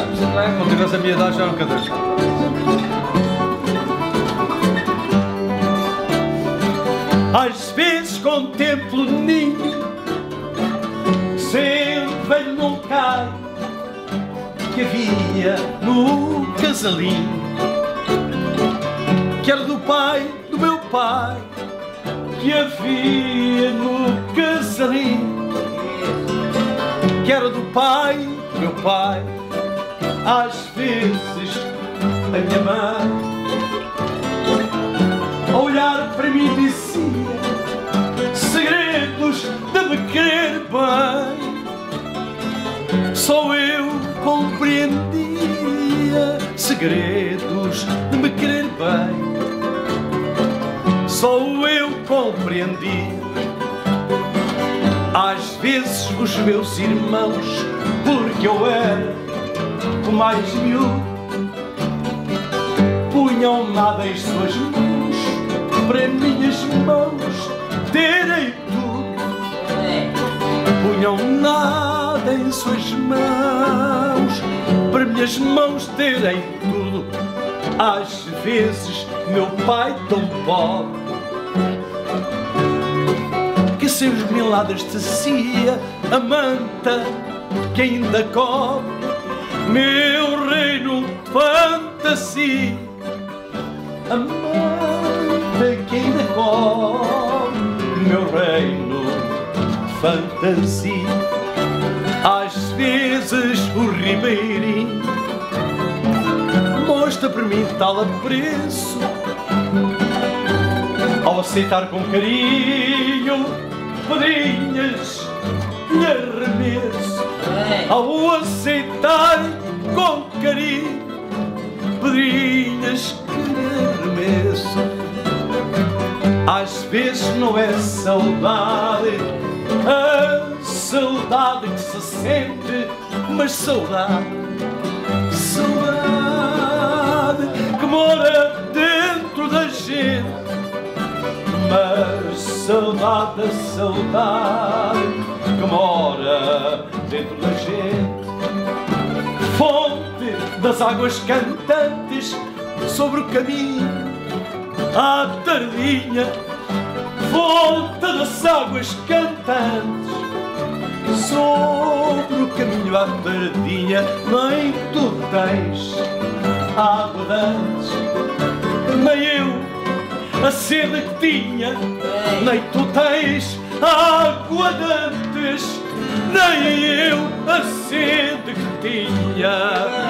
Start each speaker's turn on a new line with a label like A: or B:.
A: deixar. Quando tivesse a minha idade já nunca deixar.
B: Às vezes contemplo o ninho velho não cai Que havia no casalinho Que era do pai do meu pai Que havia no casalinho Que era do pai do meu pai Às vezes a minha mãe a olhar para mim dizia segredos de me querer bem. Só eu compreendia segredos de me querer bem. Só eu compreendia. Às vezes os meus irmãos, porque eu era mais miúdo, punham nada em suas mãos para minhas mãos terem tudo. Punham nada em suas mãos para minhas mãos terem tudo. Às vezes, meu pai tão pobre que seus milagres tecia a manta que ainda cobre meu reino fantasia. A manta que ainda cobre meu reino fantasia. Às vezes o ribeirinho mostra para mim tal apreço ao aceitar com carinho pedrinhas lhe arremesso ao aceitar pedrinhas que arremesso às vezes não é saudade a saudade que se sente mas saudade saudade que mora dentro da gente mas saudade, saudade que mora dentro da gente. Fonte das águas cantantes sobre o caminho à tardinha. Fonte das águas cantantes sobre o caminho à tardinha. Nem tu tens água dantes, nem eu a sede que tinha, nem tu tens água de antes, nem eu a sede que tinha.